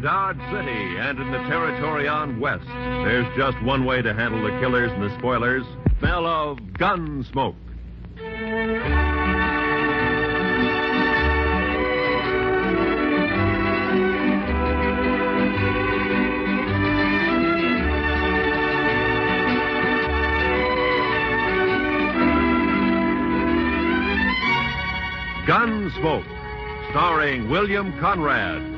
Dodge City and in the territory on West, there's just one way to handle the killers and the spoilers smell of gun smoke. Gunsmoke, starring William Conrad.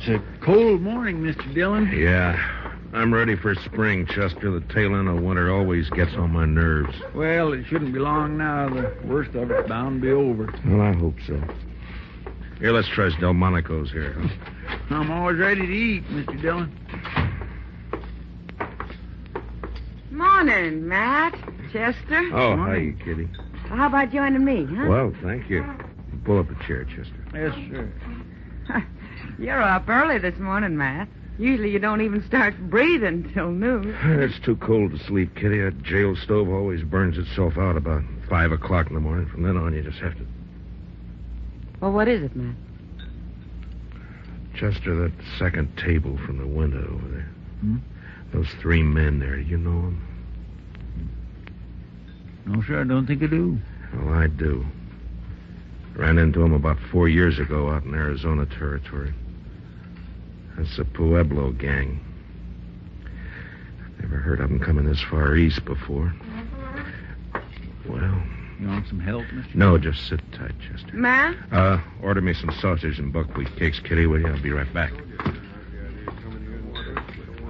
It's a cold morning, Mr. Dillon. Yeah. I'm ready for spring, Chester. The tail end of winter always gets on my nerves. Well, it shouldn't be long now. The worst of it's bound to be over. Well, I hope so. Here, let's try Delmonico's here. huh? I'm always ready to eat, Mr. Dillon. Morning, Matt. Chester. Oh, Morning. hi, Kitty. How about joining me, huh? Well, thank you. Pull up a chair, Chester. Yes, sir. You're up early this morning, Matt. Usually you don't even start breathing till noon. It's too cold to sleep, Kitty. That jail stove always burns itself out about five o'clock in the morning. From then on, you just have to. Well, what is it, Matt? Chester, that second table from the window over there. Hmm? Those three men there, do you know them? No, sir, I don't think I do. Well, I do. Ran into them about four years ago out in Arizona territory. That's the Pueblo gang. Never heard of them coming this far east before. Well, You want some help, Mr. no, just sit tight, Chester. Matt? Uh, order me some sausage and buckwheat cakes, Kitty, will you? I'll be right back.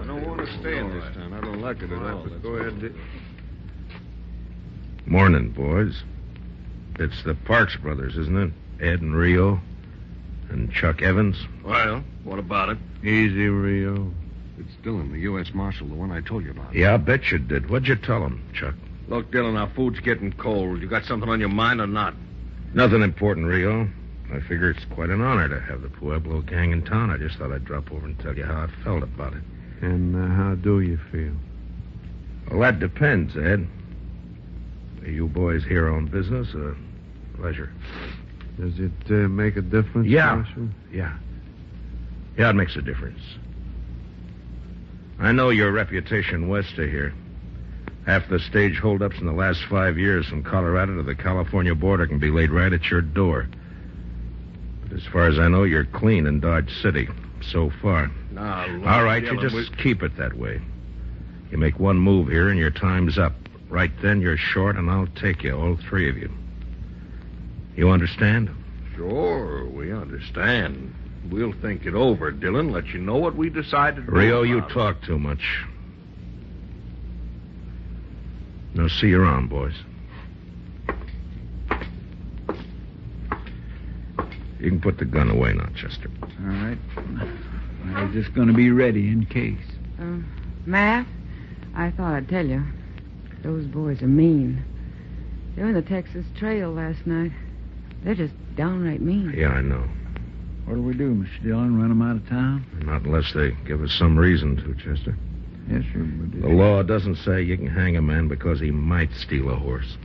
I don't want to stay in this town. I don't like it at all. Go ahead, Dick. Morning, boys. It's the Parks brothers, isn't it? Ed and Rio. And Chuck Evans. Well, what about it? Easy, Rio. It's Dillon, the U.S. Marshal, the one I told you about. Yeah, I bet you did. What'd you tell him, Chuck? Look, Dillon, our food's getting cold. You got something on your mind or not? Nothing important, Rio. I figure it's quite an honor to have the Pueblo gang in town. I just thought I'd drop over and tell you how I felt about it. And uh, how do you feel? Well, that depends, Ed. Are you boys here on business or pleasure? Does it uh, make a difference, Yeah. Marshal? Yeah. Yeah, it makes a difference. I know your reputation west of here. Half the stage holdups in the last five years from Colorado to the California border can be laid right at your door. But as far as I know, you're clean in Dodge City so far. Look, All right, you just keep it that way. You make one move here and your time's up. Right then, you're short, and I'll take you, all three of you. You understand? Sure, we understand. We'll think it over, Dillon. Let you know what we decided. to do Rio, you it. talk too much. Now, see you around, boys. You can put the gun away now, Chester. All right. I was just going to be ready in case. Uh, Matt, I thought I'd tell you. Those boys are mean. They were in the Texas Trail last night. They're just downright mean. Yeah, I know. What'll we do, Mr. Dillon? Run them out of town? Not unless they give us some reason to, Chester. Yes, sir. But, The law doesn't say you can hang a man because he might steal a horse.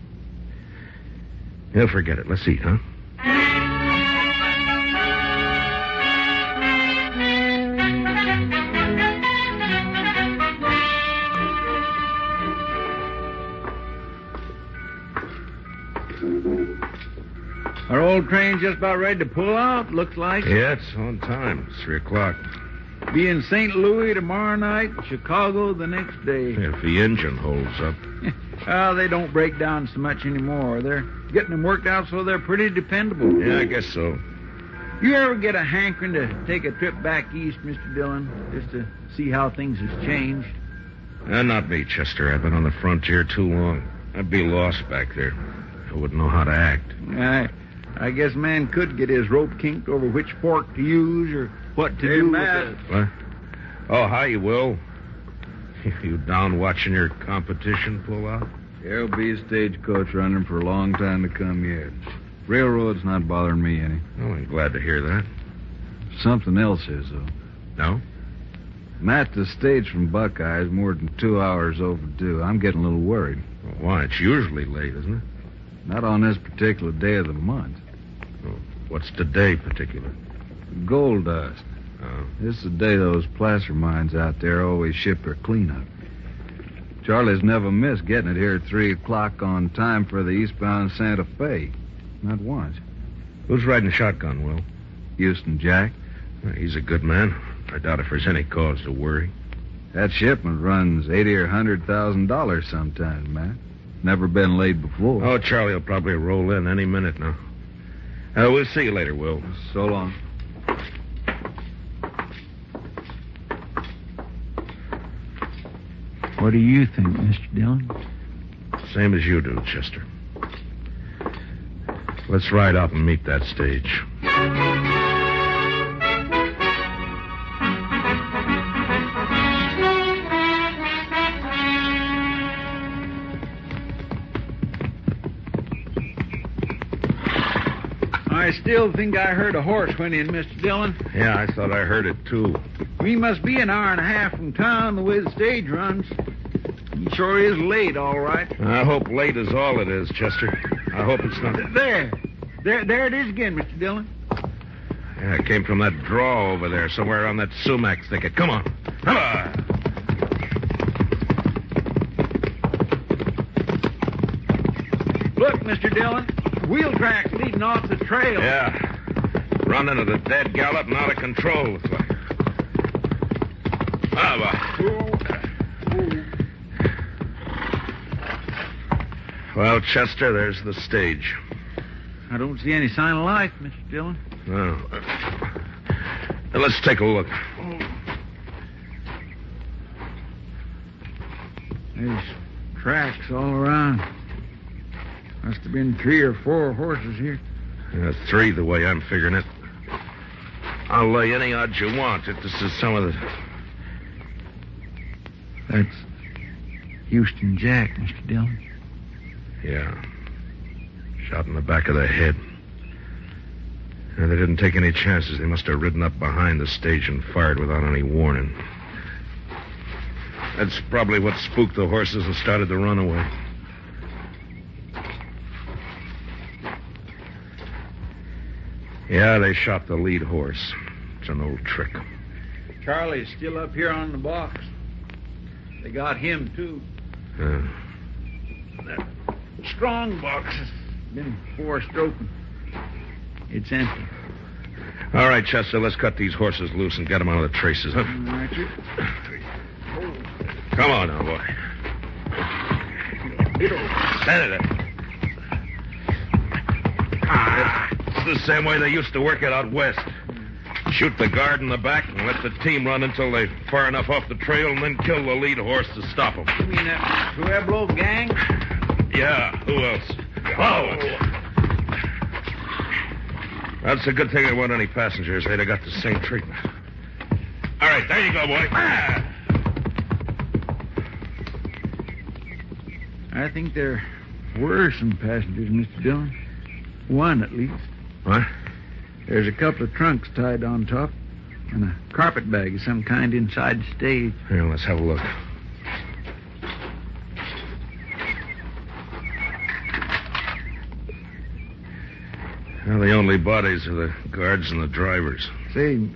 Yeah, forget it. Let's eat, huh? Just about ready to pull out, looks like. Yeah, it's on time. It's three o'clock. Be in St. Louis tomorrow night, Chicago the next day. If the engine holds up. Oh, they don't break down so much anymore. They're getting them worked out so they're pretty dependable. Yeah, I guess so. You ever get a hankering to take a trip back east, Mr. Dillon, just to see how things has changed? Uh, not me, Chester. I've been on the frontier too long. I'd be lost back there. I wouldn't know how to act. I, I guess a man could get his rope kinked over which fork to use or what to Hey, do Matt. with it. What? Oh, hi, you Will. You down watching your competition pull out? There'll be a stagecoach running for a long time to come yet. Railroad's not bothering me any. Oh, I'm glad to hear that. Something else is, though. No? Matt, the stage from Buckeye is more than two hours overdue. I'm getting a little worried. Why? It's usually late, isn't it? Not on this particular day of the month. What's today, particular? Gold dust. Oh. This is the day those placer mines out there always ship their cleanup. Charlie's never missed getting it here at 3 o'clock on time for the eastbound Santa Fe. Not once. Who's riding shotgun, Will? Houston Jack. Uh, He's a good man. I doubt if there's any cause to worry. That shipment runs eighty or hundred thousand dollars sometimes, Matt. Never been laid before. Oh, Charlie will probably roll in any minute now. Uh, we'll see you later, Will. so long. What do you think, Mr. Dillon? Same as you do, Chester. Let's ride up and meet that stage. Still think I heard a horse went in, Mr. Dillon. Yeah, I thought I heard it too. We must be an hour and a half from town the way the stage runs. He sure is late, all right. I hope late is all it is, Chester. I hope it's not. There. There there it is again, Mr. Dillon. Yeah, it came from that draw over there, somewhere on that sumac thicket. Come on. Come on. Look, Mr. Dillon. Wheel tracks leading off the trail. Yeah. Running at a dead gallop and out of control, looks like. Ah, well. Well, Chester, there's the stage. I don't see any sign of life, Mr. Dillon. Oh. Now, let's take a look. There's tracks all around. Must have been three or four horses here. Yeah, three, the way I'm figuring it. I'll lay any odds you want that this is some of the. That's Houston Jack, Mr. Dillon. Yeah. Shot in the back of the head. Yeah, they didn't take any chances. They must have ridden up behind the stage and fired without any warning. That's probably what spooked the horses and started to run away. Yeah, they shot the lead horse. It's an old trick. Charlie's still up here on the box. They got him, too. That strong box has been forced open. It's empty. all right, Chester, let's cut these horses loose and get them out of the traces, huh? Right. Come on now, boy. It. Ah, it's the same way they used to work it out west. Shoot the guard in the back and let the team run until they're far enough off the trail and then kill the lead horse to stop them. You mean that Pueblo gang? Yeah, who else? Oh. That's a good thing there weren't any passengers. They'd have got the same treatment. All right, there you go, boy. Ah. I think there were some passengers, Mr. Dillon. One, at least. What? There's a couple of trunks tied on top and a carpet bag of some kind inside the stage. Here, let's have a look. Well, the only bodies are the guards and the drivers. Say,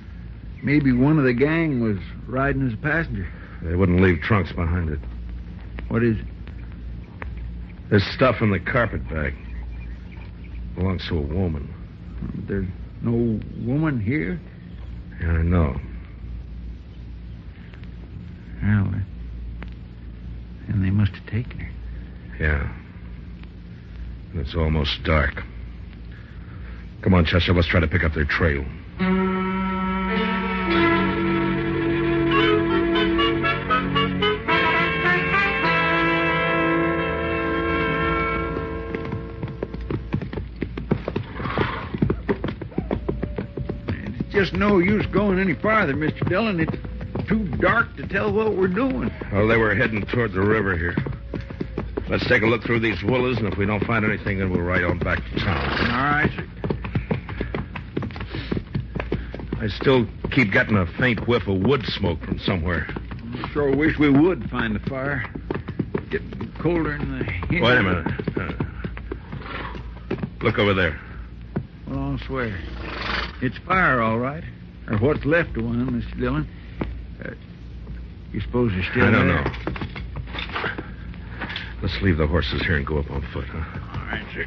maybe one of the gang was riding as a passenger. They wouldn't leave trunks behind it. What is it? There's stuff in the carpet bag. Belongs to a woman. There's no woman here? Yeah, I know. Well, then they must have taken her. Yeah. It's almost dark. Come on, Chester, let's try to pick up their trail. No use going any farther, Mr. Dillon. It's too dark to tell what we're doing. Well, they were heading toward the river here. Let's take a look through these willows, and if we don't find anything, then we'll ride on back to town. All right, sir. I still keep getting a faint whiff of wood smoke from somewhere. I Sure wish we would find the fire. Getting colder in the. Heat. Wait a minute. Uh, look over there. Well, I'll swear. It's fire, all right. Or what's left of one, Mr. Dillon. Uh, you suppose they're still I don't there? know. Let's leave the horses here and go up on foot, huh? All right, sir.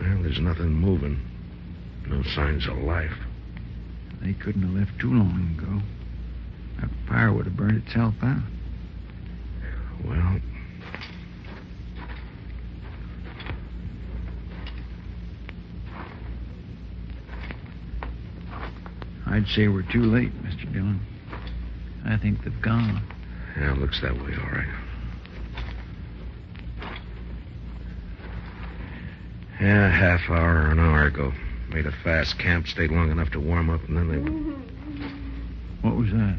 Well, there's nothing moving. No signs of life. They couldn't have left too long ago. That fire would have burned itself out. Well, I'd say we're too late, Mr. Dillon. I think they've gone. yeah, it looks that way, all right. Yeah, half hour or an hour ago. Made a fast camp, stayed long enough to warm up, and then they. What was that?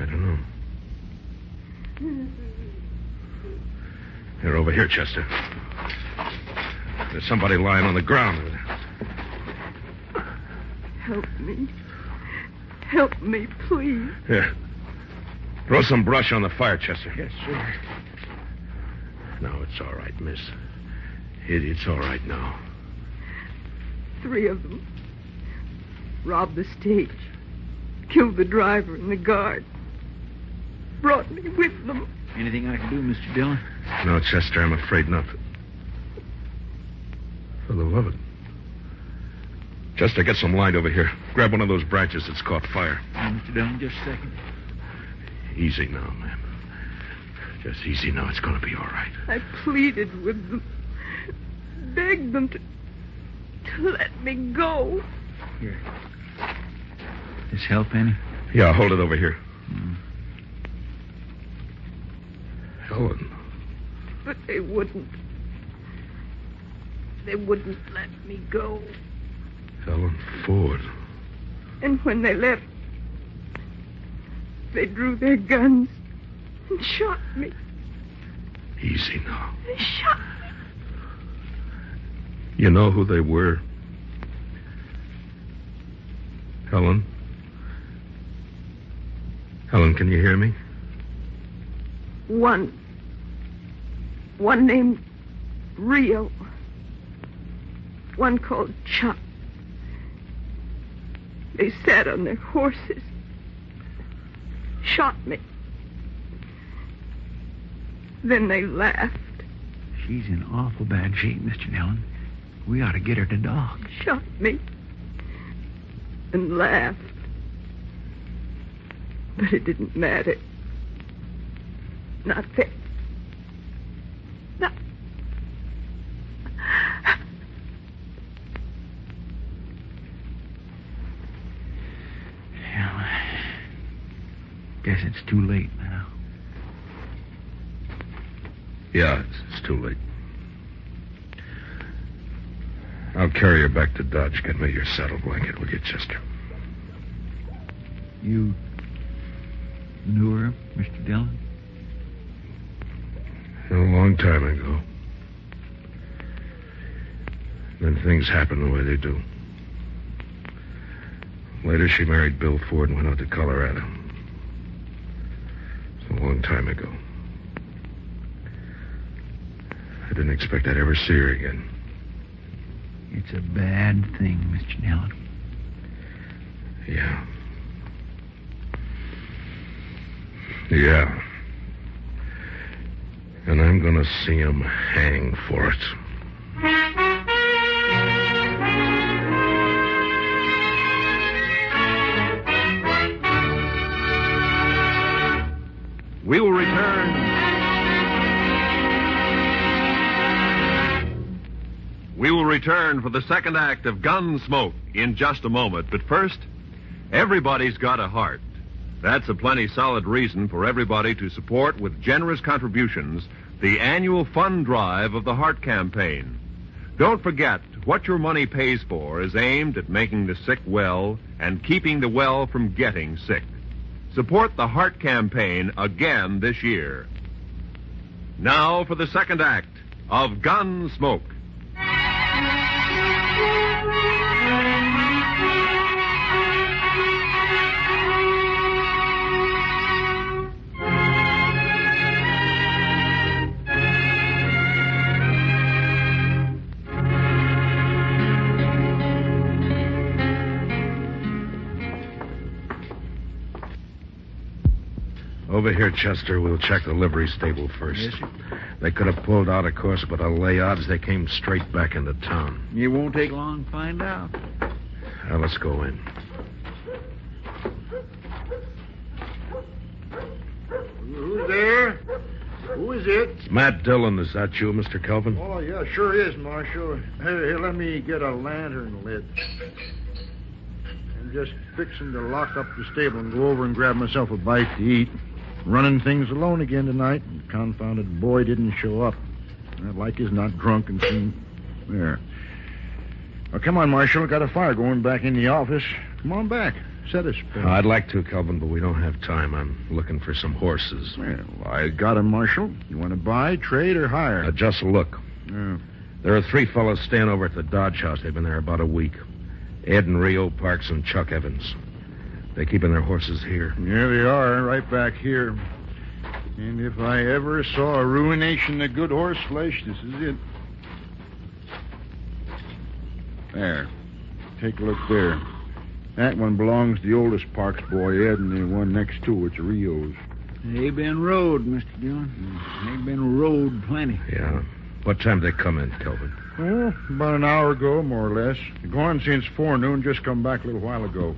I don't know. They're over here, Chester. There's somebody lying on the ground. Help me. Help me, please. Here. Throw some brush on the fire, Chester. Yes, sir. No, it's all right, miss. It, it's all right now. Three of them. Robbed the stage. Killed the driver and the guard. Brought me with them. Anything I can do, Mr. Dillon? No, Chester, I'm afraid not. For the love of it. Chester, get some light over here. Grab one of those branches that's caught fire. Now, Mr. Dillon, just a second. Easy now, ma'am. Just easy now. It's going to be all right. I pleaded with them. Begged them to, to let me go. Here. This help any? Yeah, hold it over here. Hmm. Helen. But they wouldn't. They wouldn't let me go. Helen Ford. And when they left, they drew their guns and shot me. Easy now. They shot me. You know who they were? Helen? Helen, can you hear me? One. One named Rio. One called Chuck. They sat on their horses. Shot me. Then they laughed. She's in awful bad shape, Mr. Dillon. We ought to get her to doc. Shot me. And laughed. But it didn't matter. Not that. Not. Yeah, guess it's too late now. Yeah, it's, it's too late. I'll carry her back to Dodge. Get me your saddle blanket, will you, Chester? You knew her, Mr. Dillon? A long time ago. Then things happen the way they do. Later, she married Bill Ford and went out to Colorado. Long time ago. I didn't expect I'd ever see her again. It's a bad thing, Mr. Dillon. Yeah. Yeah. And I'm going to see him hang for it. We will return. We will return for the second act of Gunsmoke in just a moment. But first, everybody's got a heart. That's a plenty solid reason for everybody to support with generous contributions the annual fund drive of the Heart Campaign. Don't forget, what your money pays for is aimed at making the sick well and keeping the well from getting sick. Support the Heart Campaign again this year. Now for the second act of Gunsmoke. Over here, Chester. We'll check the livery stable first. Yes, sir. They could have pulled out, of course, but I'll lay odds they came straight back into town. It won't take long to find out. Now, let's go in. Who's there? Who is it? Matt Dillon. Is that you, Mr. Kelvin? Oh, yeah, sure is, Marshal. Here, here, let me get a lantern lit. I'm just fixing to lock up the stable and go over and grab myself a bite to eat. Running things alone again tonight. and the Confounded boy didn't show up. I'd like he's not drunk and seen. There. Well, come on, Marshal. Got a fire going back in the office. Come on back. Set us. Uh, I'd like to, Kelvin, but we don't have time. I'm looking for some horses. Well, I got 'em, Marshal. You want to buy, trade, or hire? Uh, just look. Yeah. There are three fellows staying over at the Dodge House. They've been there about a week. Ed and Rio Parks and Chuck Evans. They're keeping their horses here. Yeah, they are, right back here. And if I ever saw a ruination of good horse flesh, this is it. There. Take a look there. That one belongs to the oldest Parks boy, Ed, and the one next to it's Rio's. They been rode, Mr. Dillon. They been rode plenty. Yeah. What time did they come in, Kelvin? Well, about an hour ago, more or less. Gone since forenoon, just come back a little while ago.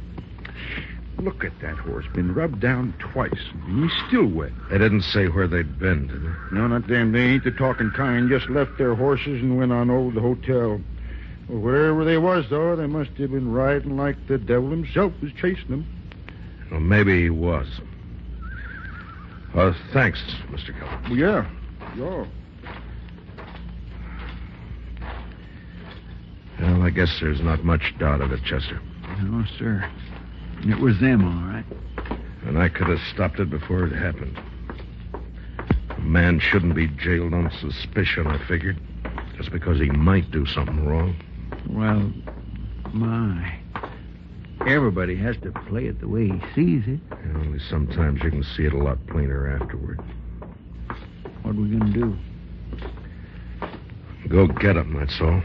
Look at that horse. Been rubbed down twice. And he's still wet. They didn't say where they'd been, did they? No, not them. They ain't the talking kind. Just left their horses and went on over to the hotel. Well, wherever they was, though, they must have been riding like the devil himself was chasing them. Well, maybe he was. Uh, thanks, Mr. Keller. Well, yeah. Yeah. Well, I guess there's not much doubt of it, Chester. No, sir. It was them, all right. And I could have stopped it before it happened. A man shouldn't be jailed on suspicion, I figured. Just because he might do something wrong. Well, my. Everybody has to play it the way he sees it. And only sometimes you can see it a lot plainer afterward. What are we going to do? Go get him, that's all.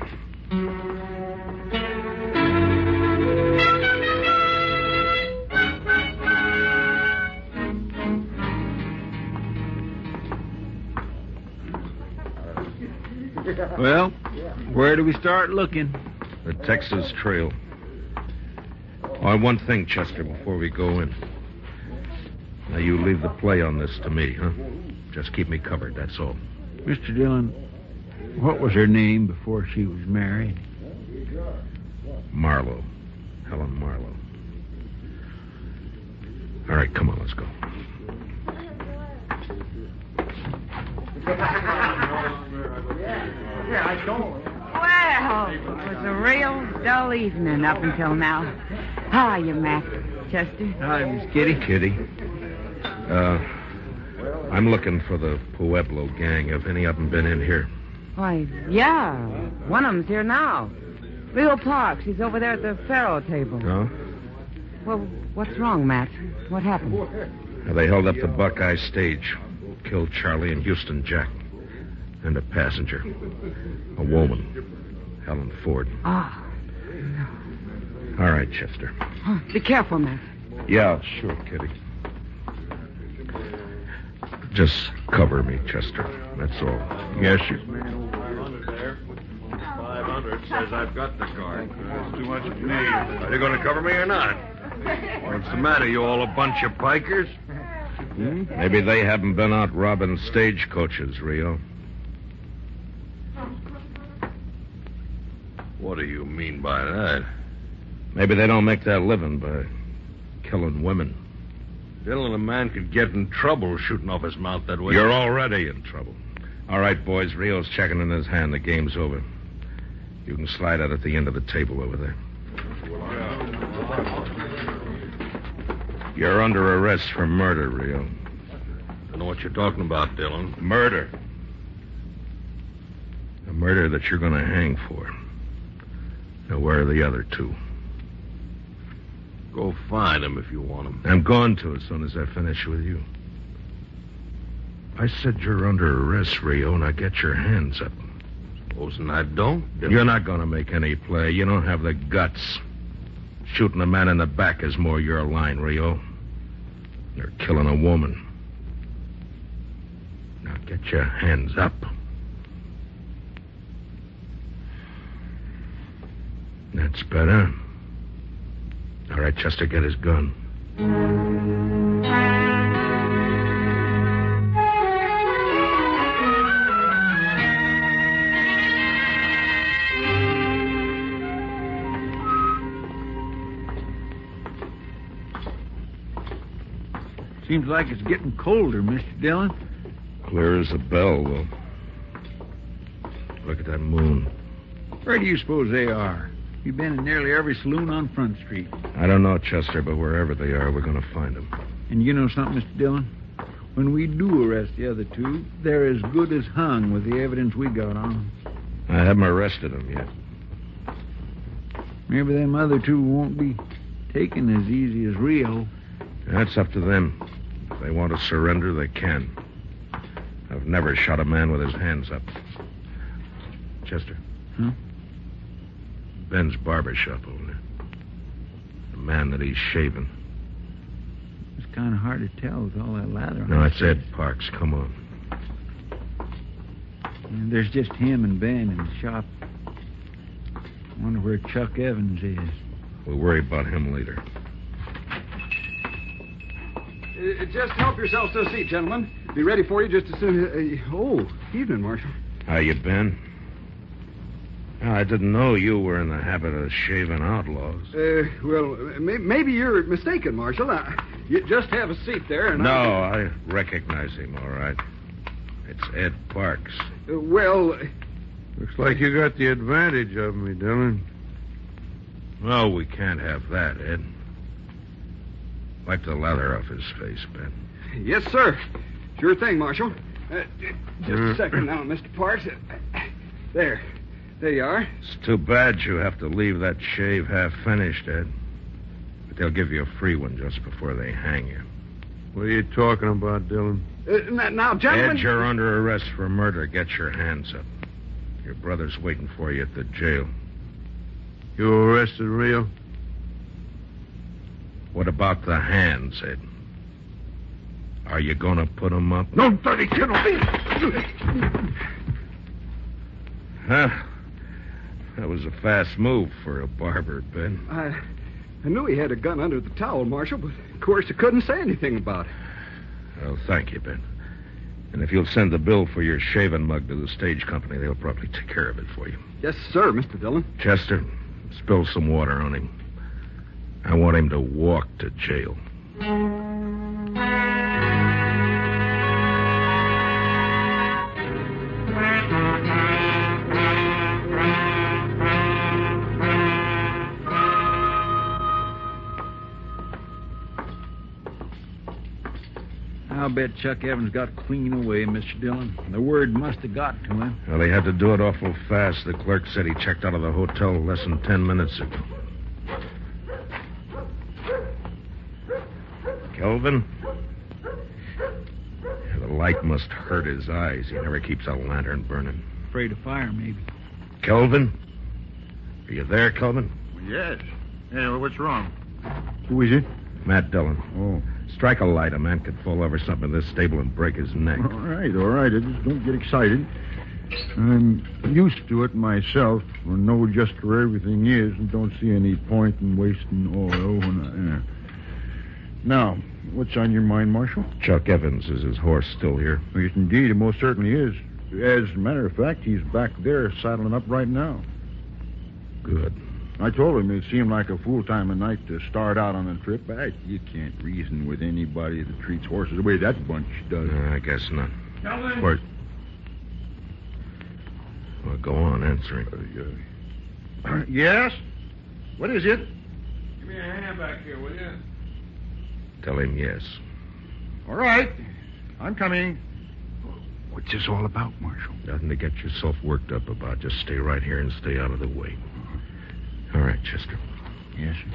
Well, where do we start looking? The Texas Trail. Oh, one thing, Chester, before we go in. Now, you leave the play on this to me, huh? Just keep me covered, that's all. Mr. Dillon, what was her name before she was married? Marlowe. Helen Marlowe. All right, come on, let's go. Well, it was a real dull evening up until now. How are you, Matt? Chester? Hi, Miss Kitty. Kitty. Uh, I'm looking for the Pueblo gang. Have any of them been in here? Why, yeah. One of them's here now. Rio Parks. He's over there at the faro table. No? Well, what's wrong, Matt? What happened? Now, they held up the Buckeye stage. Killed Charlie and Houston Jack. And a passenger. A woman. Helen Ford. Ah. All right, Chester. Oh, be careful, Matt. Yeah, sure, Kitty. Just cover me, Chester. That's all. Yes, sir. 500 says I've got the card. That's too much for me. Are you going to cover me or not? What's the matter? You all a bunch of pikers? Maybe they haven't been out robbing stagecoaches, Rio. What do you mean by that? Maybe they don't make their living by killing women. Dillon, a man could get in trouble shooting off his mouth that way. You're already in trouble. All right, boys. Rio's checking in his hand. The game's over. You can slide out at the end of the table over there. You're under arrest for murder, Rio. Don't know what you're talking about, Dillon. Murder. A murder that you're going to hang for. Now, where are the other two? Go find them if you want them. I'm going to as soon as I finish with you. I said you're under arrest, Rio, and I get your hands up. Supposing I don't? You're not going to make any play. You don't have the guts. Shooting a man in the back is more your line, Rio. You're killing a woman. Now get your hands up. That's better. All right, Chester, get his gun. Seems like it's getting colder, Mr. Dillon. Clear as a bell, Will. Look at that moon. Where do you suppose they are? You've been in nearly every saloon on Front Street. I don't know, Chester, but wherever they are, we're going to find them. And you know something, Mr. Dillon? When we do arrest the other two, they're as good as hung with the evidence we got on them. I haven't arrested them yet. Maybe them other two won't be taken as easy as Rio. That's up to them. If they want to surrender, they can. I've never shot a man with his hands up. Chester. Huh? Ben's barber shop over there. The man that he's shaving. It's kind of hard to tell with all that lather on. No, his it's Ed Parks. Come on. And there's just him and Ben in the shop. Wonder where Chuck Evans is. We'll worry about him later. Uh, just help yourselves to a seat, gentlemen. Be ready for you just as soon as. Uh, oh, evening, Marshal. How you been? I didn't know you were in the habit of shaving outlaws. Uh, well, may- maybe you're mistaken, Marshal. Uh, you just have a seat there, and No, I'll- I recognize him, all right. It's Ed Parks. Uh, well, Looks like you got the advantage of me, Dillon. No, we can't have that, Ed. Wipe the lather off his face, Ben. yes, sir. Sure thing, Marshal. Uh, j- just a second now, Mr. Parks. Uh, There. There you are. It's too bad you have to leave that shave half finished, Ed. But they'll give you a free one just before they hang you. What are you talking about, Dillon? Uh, now, now, gentlemen. Ed, you're under arrest for murder. Get your hands up. Your brother's waiting for you at the jail. You arrested Rio? What about the hands, Ed? Are you going to put 'em up? No, dirty kid, Huh? That was a fast move for a barber, Ben. I, I knew he had a gun under the towel, Marshal, but of course I couldn't say anything about it. Well, thank you, Ben. And if you'll send the bill for your shaving mug to the stage company, they'll probably take care of it for you. Yes, sir, Mr. Dillon. Chester, spill some water on him. I want him to walk to jail. I'll bet Chuck Evans got clean away, Mr. Dillon. The word must have got to him. Well, he had to do it awful fast. The clerk said he checked out of the hotel less than ten minutes ago. Kelvin? The light must hurt his eyes. He never keeps a lantern burning. Afraid of fire, maybe. Kelvin? Are you there, Kelvin? Yes. Yeah, well, what's wrong? Who is it? Matt Dillon. Oh. Strike a light. A man could fall over something in this stable and break his neck. All right, all right. I just don't get excited. I'm used to it myself. I know just where everything is and don't see any point in wasting oil when I. Yeah. Now, what's on your mind, Marshal? Chuck Evans. Is his horse still here? Yes, indeed. It most certainly is. As a matter of fact, he's back there saddling up right now. Good. I told him it seemed like a fool time of night to start out on a trip. But you can't reason with anybody that treats horses the way that bunch does. Uh, I guess not. Where? Well, go on answering. Uh, yes? What is it? Give me a hand back here, will you? Tell him yes. All right. I'm coming. What's this all about, Marshal? Nothing to get yourself worked up about. Just stay right here and stay out of the way. All right, Chester. Yes, sir.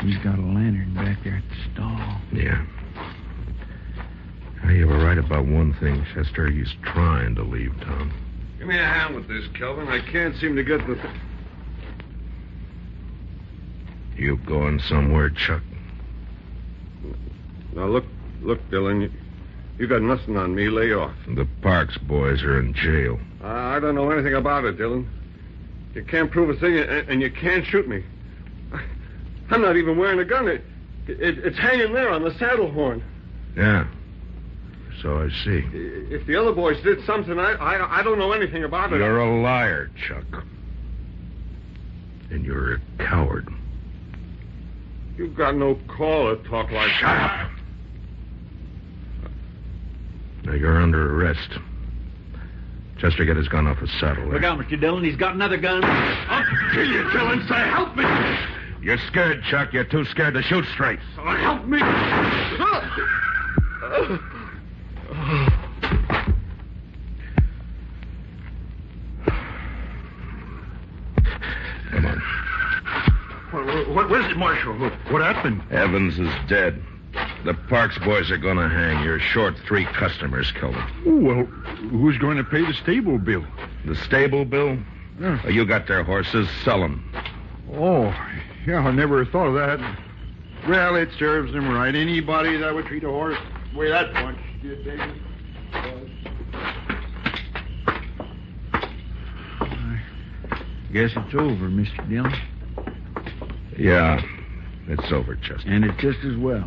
He's got a lantern back there at the stall. Yeah. Now, you were right about one thing, Chester. He's trying to leave town. Give me a hand with this, Kelvin. I can't seem to get the. Th- You going somewhere, Chuck? now look, look, Dillon. You, you got nothing on me. Lay off. The Parks boys are in jail. I, I don't know anything about it, Dillon. You can't prove a thing, and, and you can't shoot me. I'm not even wearing a gun. It, it, it's hanging there on the saddle horn. Yeah. So I see. If the other boys did something, I, I, I don't know anything about it. You're a liar, Chuck. And you're a coward. You've got no call to talk like that. Shut up. Now you're under arrest. Chester, get his gun off his saddle. Look out, Mr. Dillon. He's got another gun. I'll kill you, Dillon. Say, help me. You're scared, Chuck. You're too scared to shoot straight. Oh, help me. Come on. What, what, what is it, Marshal? What, what happened? Evans is dead. The Parks boys are gonna hang. You're short three customers, Kelvin. Oh, well, who's going to pay the stable bill? The stable bill? Yeah. Oh, you got their horses. Sell them. Oh, yeah, I never thought of that. Well, it serves them right. Anybody that would treat a horse the way that bunch did, Davy. Guess it's over, Mr. Dillon. Yeah, it's over, Chester. And it's just as well.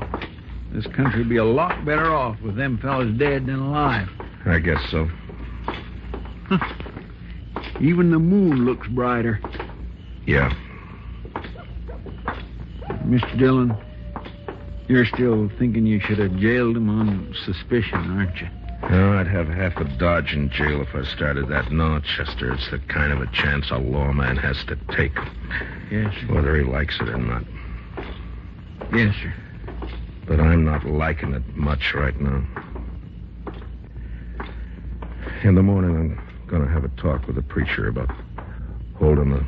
This country'd be a lot better off with them fellas dead than alive. I guess so. Even the moon looks brighter. Yeah. Mr. Dillon, you're still thinking you should have jailed him on suspicion, aren't you? No, I'd have half a Dodge in jail if I started that. No, Chester, it's the kind of a chance a lawman has to take, Yes, sir. whether he likes it or not. Yes, sir. But I'm not liking it much right now. In the morning, I'm going to have a talk with the preacher about holding a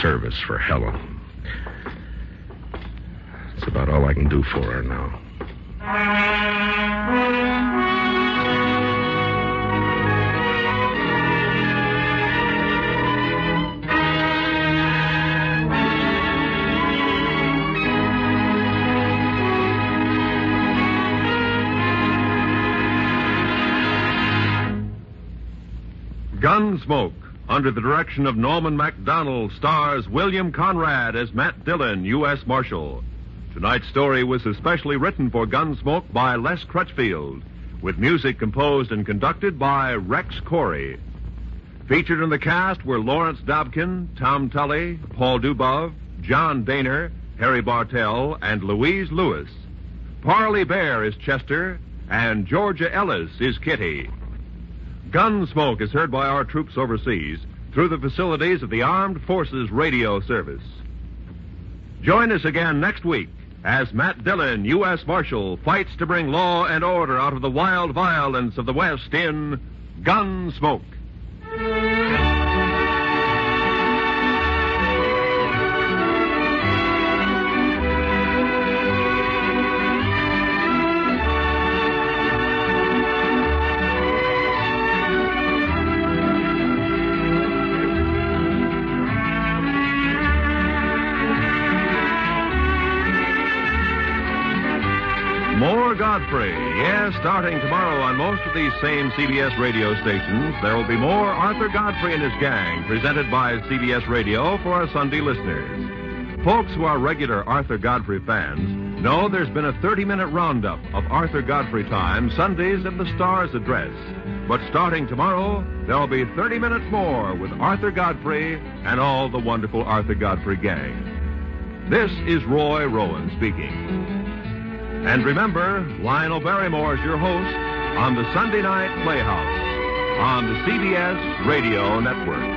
service for Helen. It's about all I can do for her now. Gunsmoke, under the direction of Norman Macdonnell, stars William Conrad as Matt Dillon, U.S. Marshal. Tonight's story was especially written for Gunsmoke by Les Crutchfield, with music composed and conducted by Rex Koury. Featured in the cast were Lawrence Dobkin, Tom Tully, Paul Dubov, John Dehner, Harry Bartell, and Louise Lewis. Parley Baer is Chester, and Georgia Ellis is Kitty. Gunsmoke is heard by our troops overseas through the facilities of the Armed Forces Radio Service. Join us again next week as Matt Dillon, U.S. Marshal, fights to bring law and order out of the wild violence of the West in Gunsmoke. Godfrey. Yes, starting tomorrow on most of these same CBS radio stations, there will be more Arthur Godfrey and his gang, presented by CBS Radio for our Sunday listeners. Folks who are regular Arthur Godfrey fans know there's been a 30 minute roundup of Arthur Godfrey time Sundays at the Star's address. But starting tomorrow, there'll be 30 minutes more with Arthur Godfrey and all the wonderful Arthur Godfrey gang. This is Roy Rowan speaking. And remember, Lionel Barrymore is your host on the Sunday Night Playhouse. on the CBS Radio Network.